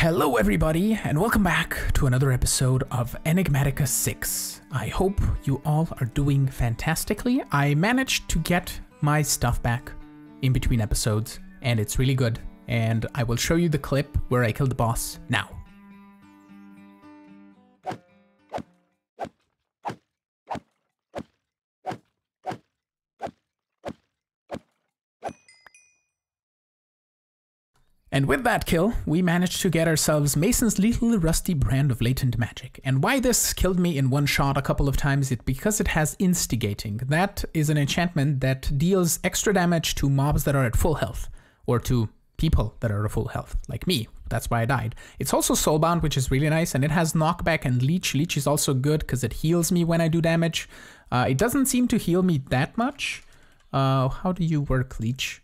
Hello, everybody, and welcome back to another episode of Enigmatica 6. I hope you all are doing fantastically. I managed to get my stuff back in between episodes, and it's really good. And I will show you the clip where I killed the boss now. And with that kill, we managed to get ourselves Mason's Lethal Rusty brand of latent magic. And why this killed me in one shot a couple of times, it because it has instigating. That is an enchantment that deals extra damage to mobs that are at full health, or to people that are at full health, like me. That's why I died. It's also soulbound, which is really nice, and it has knockback and leech. Leech is also good because it heals me when I do damage. Uh, it doesn't seem to heal me that much. Uh, how do you work leech?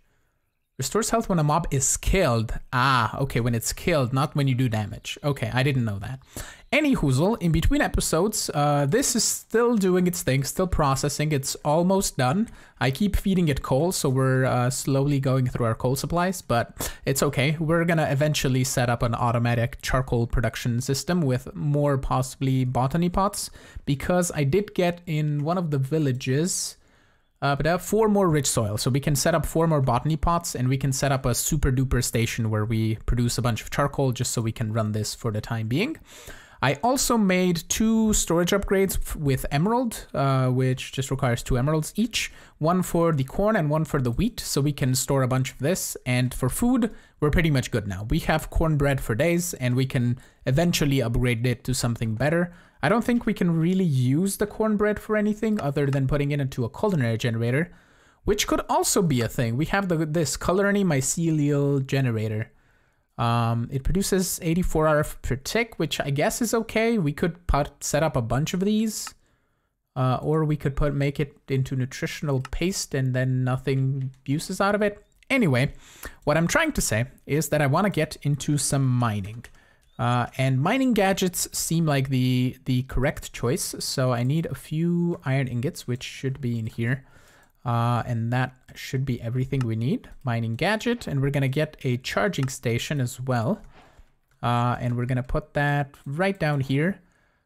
Restores health when a mob is killed. Ah, okay, when it's killed, not when you do damage. Okay, I didn't know that. Any hoozle, in between episodes, uh, this is still doing its thing, still processing. It's almost done. I keep feeding it coal, so we're uh, slowly going through our coal supplies, but it's okay. We're gonna eventually set up an automatic charcoal production system with more possibly botany pots, because I did get in one of the villages uh, but I have four more rich soil, so we can set up four more botany pots and we can set up a super duper station where we produce a bunch of charcoal just so we can run this for the time being. I also made two storage upgrades with emerald, uh, which just requires two emeralds each. One for the corn and one for the wheat, so we can store a bunch of this. And for food, we're pretty much good now. We have cornbread for days, and we can eventually upgrade it to something better. I don't think we can really use the cornbread for anything other than putting it into a culinary generator, which could also be a thing. We have the, this culinary mycelial generator. Um, it produces 84 RF per tick, which I guess is okay. We could put, set up a bunch of these. Uh, or we could put make it into nutritional paste and then nothing uses out of it. Anyway, what I'm trying to say is that I want to get into some mining. Uh, and mining gadgets seem like the, the correct choice. So I need a few iron ingots, which should be in here. Uh, and that should be everything we need. Mining gadget, and we're gonna get a charging station as well. Uh, and we're gonna put that right down here.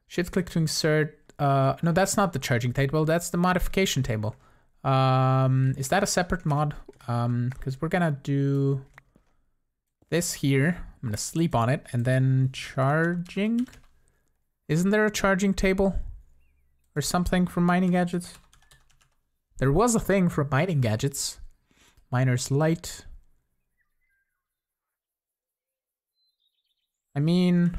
Shift click to insert, uh, no, that's not the charging table, that's the modification table. Um, is that a separate mod? Um, cause we're gonna do this here. I'm gonna sleep on it and then charging. Isn't there a charging table or something for mining gadgets? There was a thing for mining gadgets. Miner's light. I mean,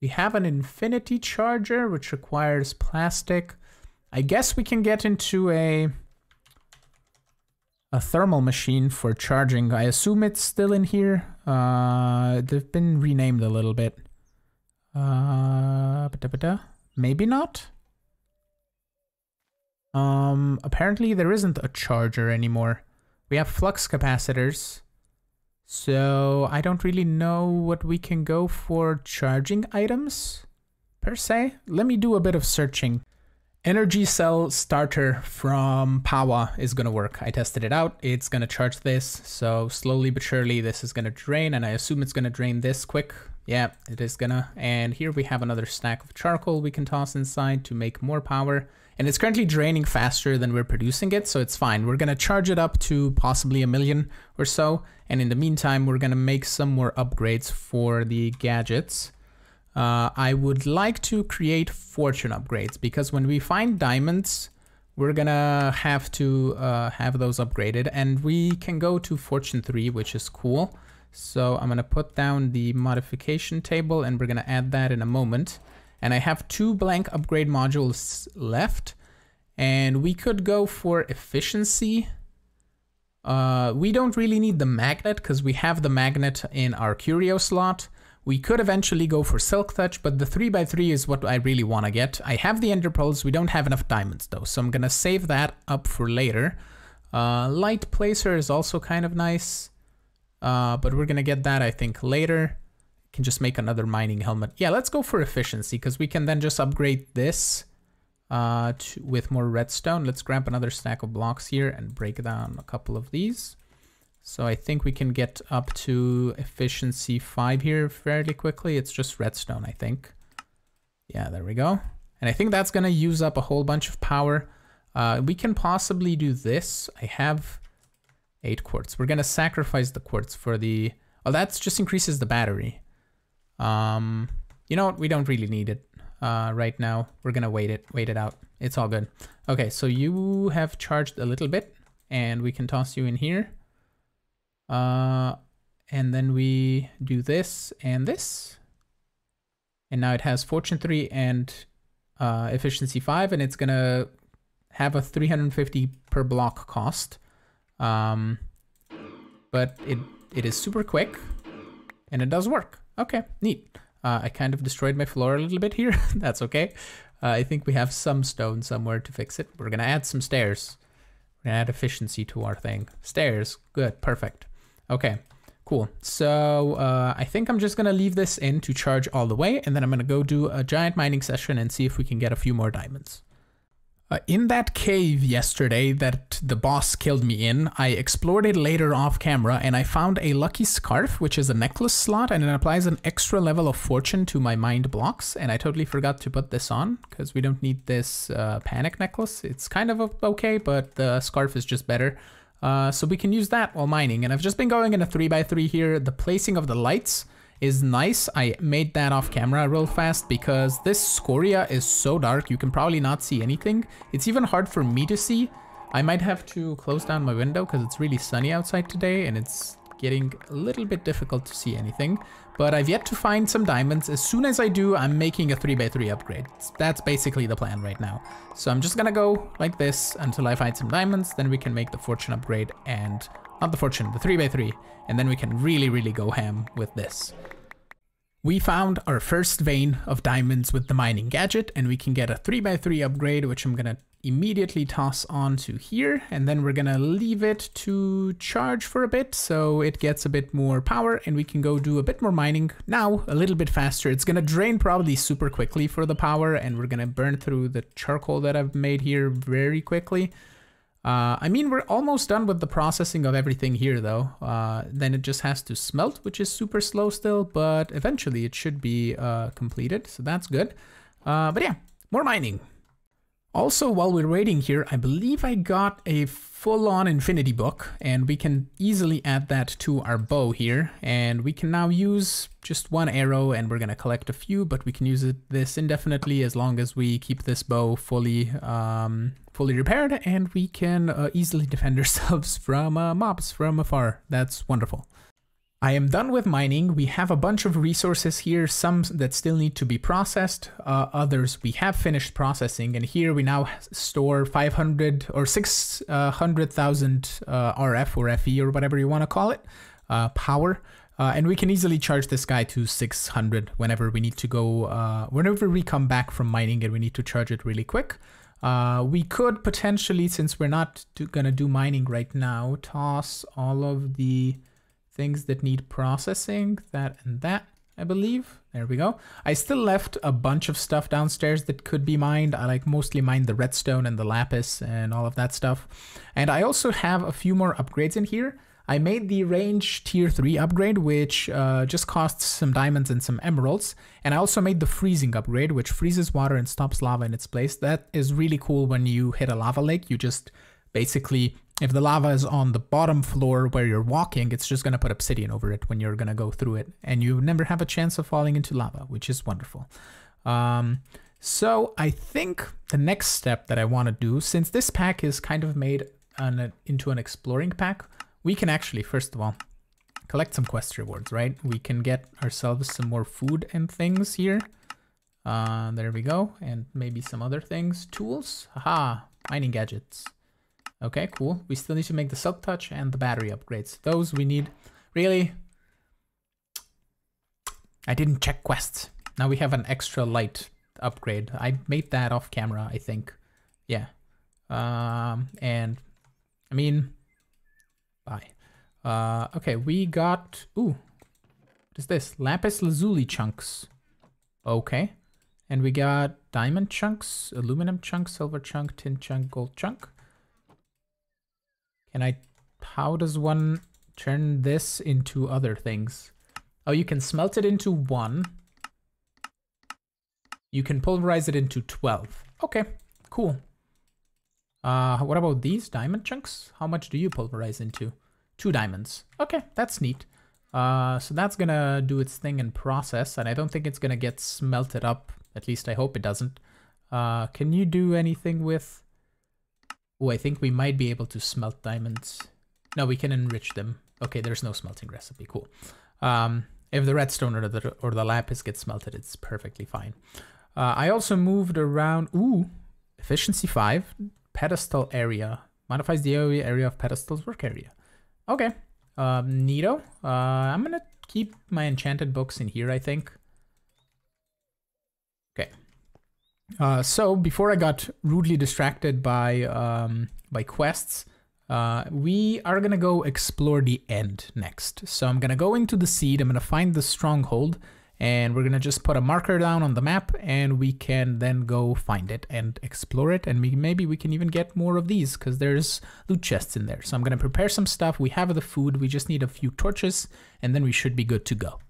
we have an infinity charger, which requires plastic. I guess we can get into a a thermal machine for charging. I assume it's still in here. Uh, they've been renamed a little bit. Uh, maybe not. Um, apparently there isn't a charger anymore. We have flux capacitors. So I don't really know what we can go for charging items per se. Let me do a bit of searching. Energy cell starter from Powah is gonna work. I tested it out. It's gonna charge this. So slowly but surely this is gonna drain and I assume it's gonna drain this quick. Yeah, it is gonna. And here we have another stack of charcoal we can toss inside to make more power. And it's currently draining faster than we're producing it, so it's fine. We're gonna charge it up to possibly a million or so. And in the meantime, we're gonna make some more upgrades for the gadgets. Uh, I would like to create fortune upgrades because when we find diamonds, we're gonna have to uh, have those upgraded and we can go to fortune 3, which is cool. So I'm gonna put down the modification table and we're gonna add that in a moment. And I have two blank upgrade modules left and we could go for efficiency. Uh, we don't really need the magnet because we have the magnet in our curio slot. We could eventually go for Silk Touch, but the 3x3 is what I really want to get. I have the Ender Pearls, we don't have enough diamonds though, so I'm gonna save that up for later. Uh, light Placer is also kind of nice, uh, but we're gonna get that I think later. Can just make another mining helmet. Yeah, let's go for efficiency, because we can then just upgrade this uh, to, with more redstone. Let's grab another stack of blocks here and break down a couple of these. So I think we can get up to efficiency 5 here fairly quickly. It's just redstone, I think. Yeah, there we go. And I think that's to use up a whole bunch of power. Uh, we can possibly do this. I have 8 quartz. We're to sacrifice the quartz for the... Oh, that just increases the battery. Um, you know what? We don't really need it uh, right now. We're to wait it, wait it out. It's all good. Okay, so you have charged a little bit and we can toss you in here. Uh, and then we do this and this. And now it has fortune 3 and uh, efficiency 5, and it's to have a 350 per block cost. Um, but it, it is super quick, and it does work. Okay, neat. Uh, I kind of destroyed my floor a little bit here. That's okay. Uh, I think we have some stone somewhere to fix it. We're to add some stairs. We're to add efficiency to our thing. Stairs. Good. Perfect. Okay, cool. So uh, I think I'm just gonna leave this in to charge all the way, and then I'm gonna go do a giant mining session and see if we can get a few more diamonds. Uh, in that cave yesterday that the boss killed me in, I explored it later off camera and I found a lucky scarf, which is a necklace slot and it applies an extra level of fortune to my mind blocks. And I totally forgot to put this on because we don't need this uh, panic necklace. It's kind of okay, but the scarf is just better. Uh, so we can use that while mining. And I've just been going in a 3x3 here. The placing of the lights is nice. I made that off camera real fast because this scoria is so dark you can probably not see anything. It's even hard for me to see. I might have to close down my window because it's really sunny outside today and it's getting a little bit difficult to see anything. But I've yet to find some diamonds. As soon as I do, I'm making a 3x3 upgrade. That's basically the plan right now. So I'm just gonna go like this until I find some diamonds, then we can make the fortune upgrade and, not the fortune, the 3x3, and then we can really, really go ham with this. We found our first vein of diamonds with the mining gadget and we can get a 3x3 upgrade which I'm gonna immediately toss onto here and then we're gonna leave it to charge for a bit so it gets a bit more power and we can go do a bit more mining now a little bit faster. It's gonna drain probably super quickly for the power and we're gonna burn through the charcoal that I've made here very quickly. Uh, I mean, we're almost done with the processing of everything here, though. Uh, then it just has to smelt, which is super slow still, but eventually it should be uh, completed, so that's good. Uh, but yeah, more mining. Also, while we're waiting here, I believe I got a full-on infinity book, and we can easily add that to our bow here. And we can now use just one arrow, and we're gonna collect a few, but we can use it, this indefinitely as long as we keep this bow fully um, fully repaired and we can uh, easily defend ourselves from uh, mobs from afar. That's wonderful. I am done with mining. We have a bunch of resources here, some that still need to be processed, uh, others we have finished processing, and here we now store 500 or 600,000 uh, RF or FE or whatever you want to call it, uh, power. Uh, and we can easily charge this guy to 600 whenever we need to go, uh, whenever we come back from mining and we need to charge it really quick. Uh, we could potentially, since we're not going to do mining right now, toss all of the things that need processing, that and that, I believe. There we go. I still left a bunch of stuff downstairs that could be mined. I like mostly mined the redstone and the lapis and all of that stuff. And I also have a few more upgrades in here. I made the range tier 3 upgrade, which uh, just costs some diamonds and some emeralds. And I also made the freezing upgrade, which freezes water and stops lava in its place. That is really cool when you hit a lava lake. You just basically, if the lava is on the bottom floor where you're walking, it's just going to put obsidian over it when you're going to go through it. And you never have a chance of falling into lava, which is wonderful. Um, so I think the next step that I want to do, since this pack is kind of made an, into an exploring pack, we can actually, first of all, collect some quest rewards, right? We can get ourselves some more food and things here. Uh, there we go. And maybe some other things. Tools. Haha. Mining gadgets. Okay, cool. We still need to make the silk touch and the battery upgrades. Those we need. Really? I didn't check quests. Now we have an extra light upgrade. I made that off camera, I think. Yeah. Um, and I mean, Bye. Uh, okay, we got... Ooh. What is this? Lapis lazuli chunks. Okay. And we got diamond chunks, aluminum chunk, silver chunk, tin chunk, gold chunk. Can I... How does one turn this into other things? Oh, you can smelt it into one. You can pulverize it into 12. Okay, cool. Uh, what about these diamond chunks? How much do you pulverize into? Two diamonds. Okay, that's neat. Uh, so that's gonna do its thing and process, and I don't think it's gonna get smelted up. At least I hope it doesn't. Uh, can you do anything with... Oh, I think we might be able to smelt diamonds. No, we can enrich them. Okay, there's no smelting recipe. Cool. Um, if the redstone or the, or the lapis gets smelted, it's perfectly fine. Uh, I also moved around... Ooh, efficiency 5, pedestal area. Modifies the area, of pedestal's work area. Okay, um, Neato. Uh, I'm gonna keep my enchanted books in here, I think. Okay. Uh, so before I got rudely distracted by um, by quests, uh, we are gonna go explore the end next. So I'm gonna go into the seed. I'm gonna find the stronghold, and we're gonna just put a marker down on the map and we can then go find it and explore it and we, maybe we can even get more of these because there's loot chests in there so i'm gonna prepare some stuff we have the food we just need a few torches and then we should be good to go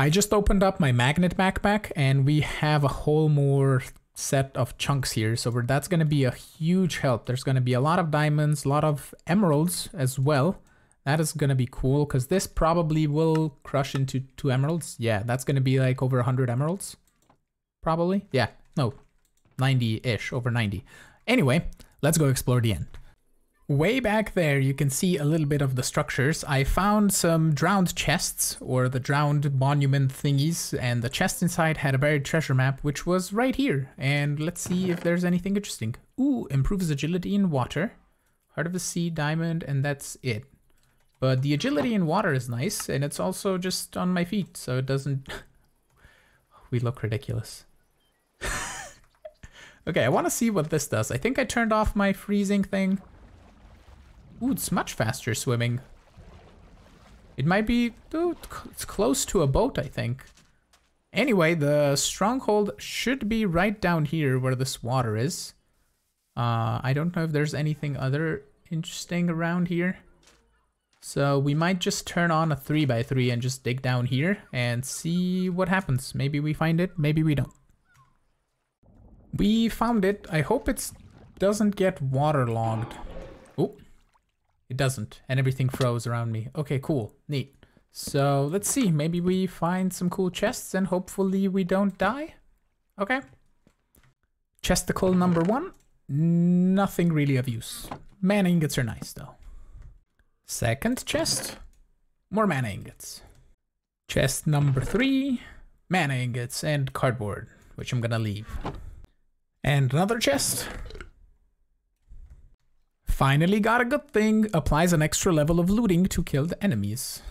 i just opened up my magnet backpack and we have a whole more set of chunks here so that's going to be a huge help there's going to be a lot of diamonds a lot of emeralds as well that is gonna be cool because this probably will crush into two emeralds. Yeah, that's gonna be like over 100 emeralds. Probably. Yeah, no, 90-ish, over 90. Anyway, let's go explore the end. Way back there, you can see a little bit of the structures. I found some drowned chests, or the drowned monument thingies, and the chest inside had a buried treasure map, which was right here. And let's see if there's anything interesting. Ooh, improves agility in water. Heart of the Sea, diamond, and that's it. But the agility in water is nice, and it's also just on my feet, so it doesn't... we look ridiculous. okay, I want to see what this does. I think I turned off my freezing thing. Ooh, it's much faster swimming. It might be... Ooh, it's close to a boat, I think. Anyway, the stronghold should be right down here where this water is. Uh, I don't know if there's anything other interesting around here. So we might just turn on a 3x3 and just dig down here and see what happens. Maybe we find it, maybe we don't. We found it. I hope it doesn't get waterlogged. It doesn't. And everything froze around me. Okay, cool. Neat. So let's see. Maybe we find some cool chests and hopefully we don't die. Okay. Chesticle number one. Nothing really of use. Mana ingots are nice though. Second chest, more mana ingots. Chest number three, mana ingots and cardboard, which I'm gonna leave. And another chest. Finally got a good thing, applies an extra level of looting to kill the enemies.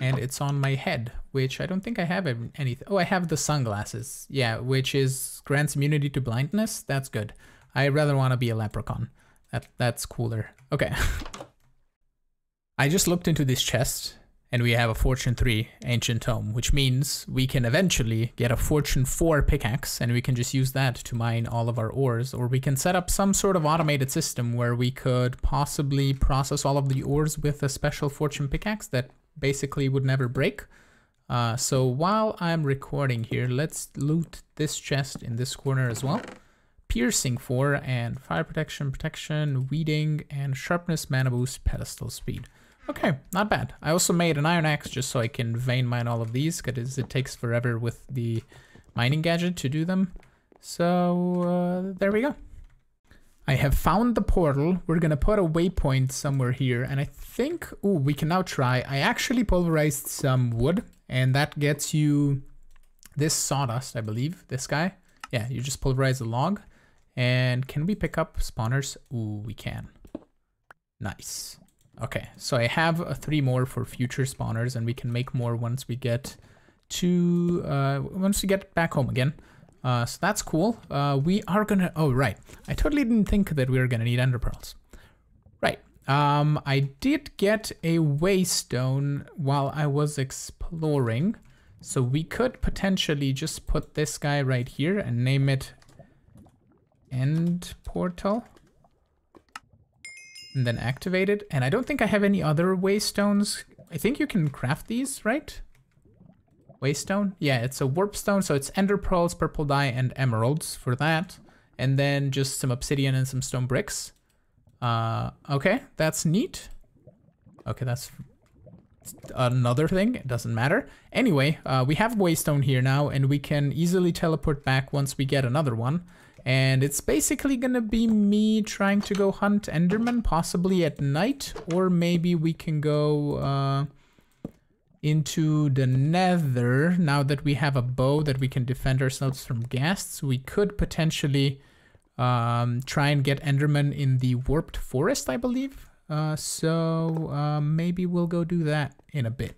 And it's on my head, which I don't think I have anything. Oh, I have the sunglasses. Yeah, which is grants immunity to blindness. That's good. I rather want to be a leprechaun. That That's cooler. Okay. I just looked into this chest and we have a Fortune 3 Ancient Tome, which means we can eventually get a Fortune 4 pickaxe and we can just use that to mine all of our ores. Or we can set up some sort of automated system where we could possibly process all of the ores with a special Fortune pickaxe that basically would never break. Uh, so while I'm recording here, let's loot this chest in this corner as well. Piercing 4 and fire protection, protection, weeding, and sharpness, mana boost, pedestal speed. Okay, not bad. I also made an iron axe just so I can vein mine all of these because it takes forever with the mining gadget to do them. So uh, there we go. I have found the portal. We're gonna put a waypoint somewhere here and I think, we can now try. I actually pulverized some wood and that gets you this sawdust, I believe, this guy. Yeah, you just pulverize a log. And can we pick up spawners? Ooh, we can. Nice. Okay, so I have uh, three more for future spawners and we can make more once we get to, uh, once we get back home again. Uh, so that's cool. Uh, we are gonna, oh, right. I totally didn't think that we were gonna need ender pearls. Right. Um, I did get a waystone while I was exploring. So we could potentially just put this guy right here and name it End Portal. And then activate it. And I don't think I have any other waystones. I think you can craft these, right? Waystone? Yeah, it's a warp stone, so it's ender pearls, purple dye, and emeralds for that. And then just some obsidian and some stone bricks. Uh, okay, that's neat. Okay, that's another thing. It doesn't matter. Anyway, uh, we have Waystone here now, and we can easily teleport back once we get another one. And it's basically gonna be me trying to go hunt Enderman, possibly at night, or maybe we can go uh, into the nether. Now that we have a bow that we can defend ourselves from ghasts, we could potentially um, try and get Enderman in the warped forest, I believe. Uh, so uh, maybe we'll go do that in a bit.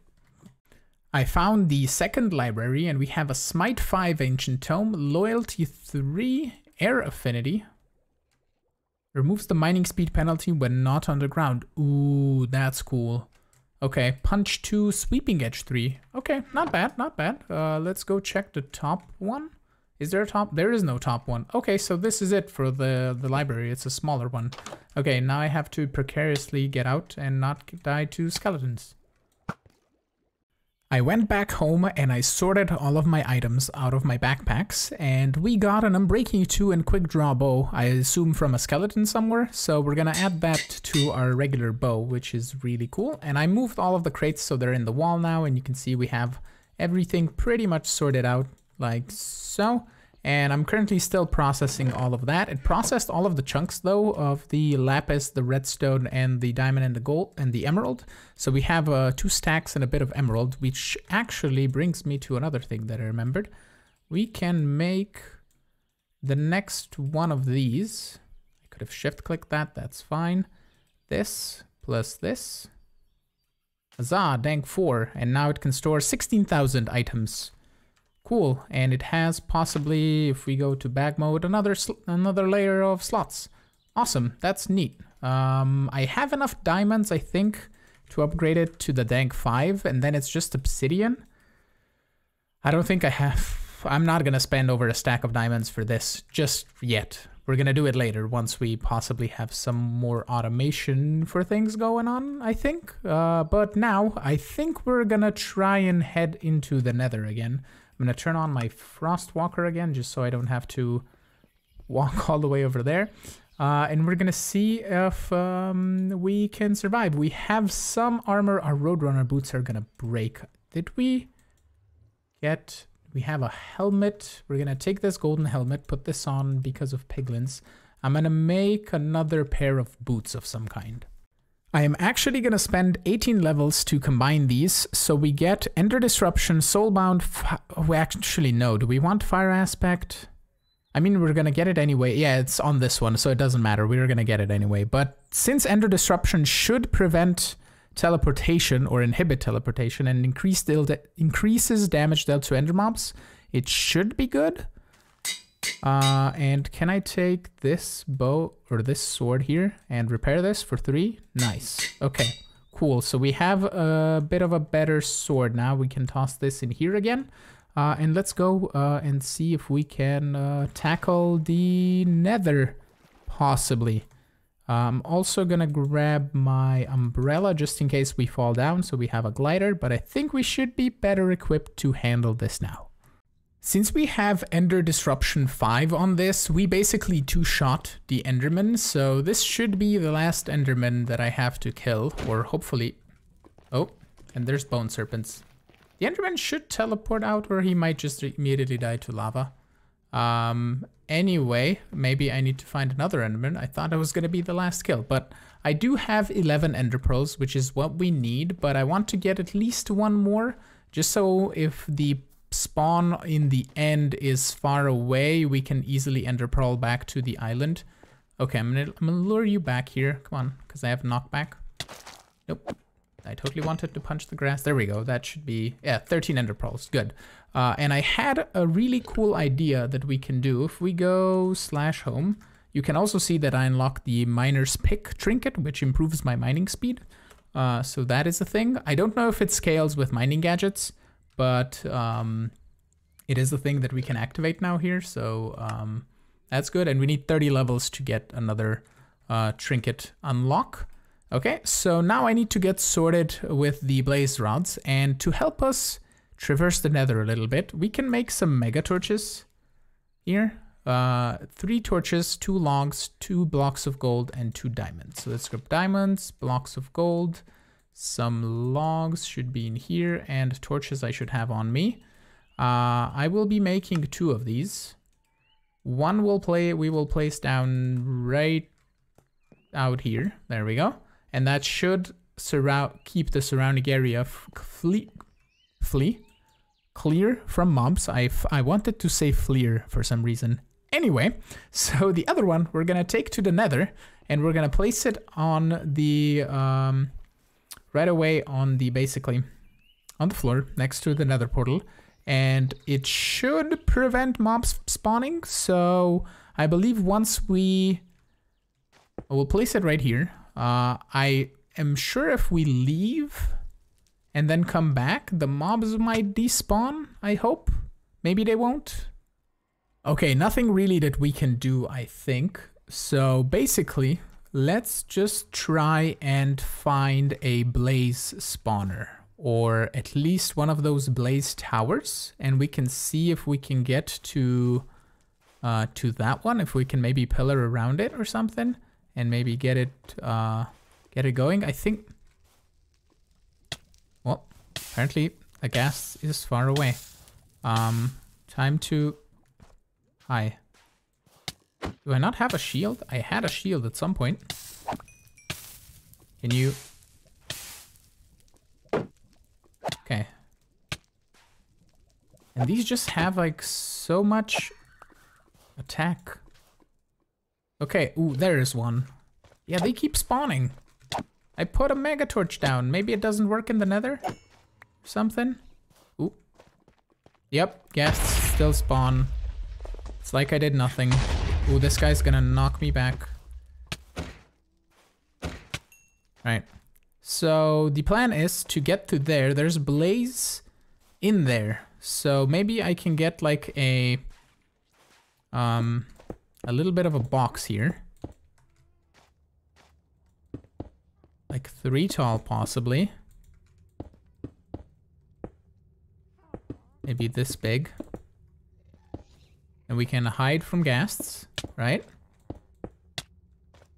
I found the second library and we have a Smite 5 Ancient Tome, Loyalty 3, Air Affinity. Removes the mining speed penalty when not underground. Ooh, that's cool. Okay, Punch 2, Sweeping Edge 3. Okay, not bad, not bad. Uh, let's go check the top one. Is there a top? There is no top one. Okay, so this is it for the, the library. It's a smaller one. Okay, now I have to precariously get out and not die to skeletons. I went back home and I sorted all of my items out of my backpacks and we got an Unbreaking 2 and Quick Draw bow, I assume from a skeleton somewhere. So we're gonna add that to our regular bow, which is really cool. And I moved all of the crates so they're in the wall now and you can see we have everything pretty much sorted out like so and I'm currently still processing all of that. It processed all of the chunks though of the lapis, the redstone, and the diamond and the gold and the emerald. So we have uh, two stacks and a bit of emerald, which actually brings me to another thing that I remembered. We can make the next one of these. I could have shift clicked that, that's fine. This plus this. Huzzah, dank 4, and now it can store 16,000 items. Cool, and it has possibly, if we go to bag mode, another another layer of slots. Awesome, that's neat. Um, I have enough diamonds, I think, to upgrade it to the Dank 5, and then it's just obsidian. I don't think I have... I'm not gonna spend over a stack of diamonds for this just yet. We're gonna do it later once we possibly have some more automation for things going on, I think. Uh, but now, I think we're gonna try and head into the nether again. I'm going to turn on my Frost Walker again, just so I don't have to walk all the way over there. Uh, and we're to see if um, we can survive. We have some armor. Our Roadrunner boots are to break. Did we get... We have a helmet. We're to take this golden helmet, put this on because of piglins. I'm to make another pair of boots of some kind. I am actually going to spend 18 levels to combine these, so we get Ender Disruption, Soulbound, we oh, actually no, do we want Fire Aspect? I mean, we're going to get it anyway. Yeah, it's on this one, so it doesn't matter. We're going to get it anyway. But since Ender Disruption should prevent teleportation or inhibit teleportation and increase increases damage dealt to Ender mobs, it should be good. Uh, and can I take this bow or this sword here and repair this for three? Nice. Okay, cool. So we have a bit of a better sword now. We can toss this in here again. Uh, and let's go uh, and see if we can uh, tackle the nether, possibly. I'm also gonna grab my umbrella just in case we fall down so we have a glider, but I think we should be better equipped to handle this now. Since we have Ender Disruption 5 on this, we basically two-shot the Enderman, so this should be the last Enderman that I have to kill, or hopefully... Oh, and there's Bone Serpents. The Enderman should teleport out, or he might just immediately die to lava. Um, anyway, maybe I need to find another Enderman. I thought I was going to be the last kill, but I do have 11 Ender Pearls, which is what we need, but I want to get at least one more, just so if the spawn in the end is far away, we can easily ender pearl back to the island. Okay, I'm gonna, I'm gonna lure you back here. Come on, because I have knockback. Nope. I totally wanted to punch the grass. There we go. That should be, yeah, 13 ender pearls. Good. Uh, and I had a really cool idea that we can do. If we go slash home, you can also see that I unlocked the miner's pick trinket, which improves my mining speed. Uh, so that is a thing. I don't know if it scales with mining gadgets but um, it is a thing that we can activate now here. So um, that's good. And we need 30 levels to get another uh, trinket unlock. Okay, so now I need to get sorted with the blaze rods and to help us traverse the nether a little bit, we can make some mega torches here. Uh, three torches, two logs, two blocks of gold, and two diamonds. So let's grab diamonds, blocks of gold, some logs should be in here, and torches I should have on me. Uh, I will be making two of these. One will play, we will place down right out here. There we go. And that should surround, keep the surrounding area flee, flee, clear from mobs. I, I wanted to say fleer for some reason. Anyway, so the other one we're gonna take to the nether and we're gonna place it on the, um, right away on the, basically, on the floor next to the nether portal. And it should prevent mobs spawning. So I believe once we, we'll place it right here. Uh, I am sure if we leave and then come back, the mobs might despawn, I hope. Maybe they won't. Okay, nothing really that we can do, I think. So basically, let's just try and find a blaze spawner or at least one of those blaze towers and we can see if we can get to uh, to that one if we can maybe pillar around it or something and maybe get it uh, get it going I think well apparently the ghast is far away um time to Hi. Do I not have a shield? I had a shield at some point. Can you... Okay. And these just have like so much attack. Okay, ooh, there is one. Yeah, they keep spawning. I put a mega torch down. Maybe it doesn't work in the nether? Something? Ooh. Yep, ghasts still spawn. It's like I did nothing. Ooh, this guy's gonna knock me back. Right. So the plan is to get to there. There's blaze in there. So maybe I can get like a um a little bit of a box here. Like three tall possibly. Maybe this big. And we can hide from ghasts, right?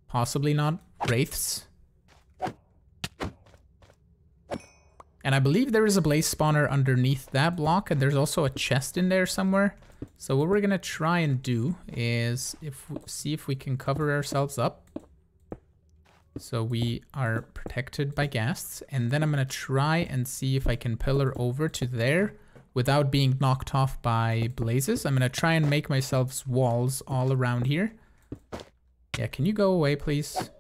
Possibly not wraiths. And I believe there is a blaze spawner underneath that block, and there's also a chest in there somewhere. So what we're gonna try and do is if see if we can cover ourselves up. So we are protected by ghasts, and then I'm gonna try and see if I can pillar over to there without being knocked off by blazes. I'm gonna try and make myself walls all around here. Yeah, can you go away, please?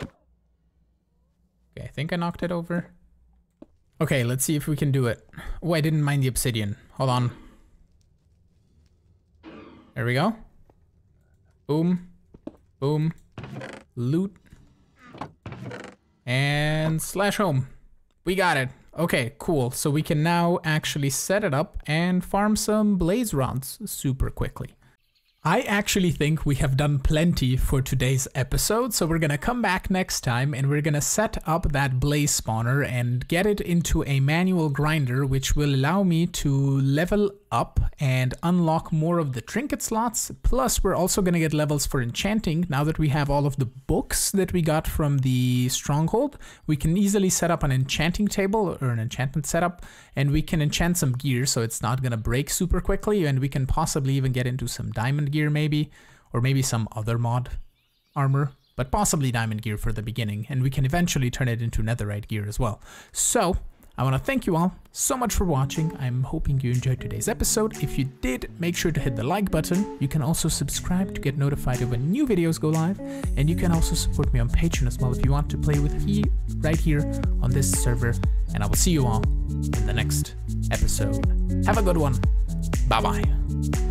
Okay, I think I knocked it over. Okay, let's see if we can do it. Oh, I didn't mind the obsidian. Hold on. There we go. Boom. Boom. Loot. And slash home. We got it. Okay, cool. So we can now actually set it up and farm some blaze rods super quickly. I actually think we have done plenty for today's episode, so we're gonna come back next time and we're gonna set up that blaze spawner and get it into a manual grinder which will allow me to level up and unlock more of the trinket slots. Plus, we're also gonna get levels for enchanting. Now that we have all of the books that we got from the stronghold, we can easily set up an enchanting table or an enchantment setup and we can enchant some gear so it's not gonna break super quickly and we can possibly even get into some diamond gear maybe, or maybe some other mod armor, but possibly diamond gear for the beginning, and we can eventually turn it into netherite gear as well. So, I want to thank you all so much for watching. I'm hoping you enjoyed today's episode. If you did, make sure to hit the like button. You can also subscribe to get notified of when new videos go live. And you can also support me on Patreon as well if you want to play with me right here on this server. And I will see you all in the next episode. Have a good one. Bye bye.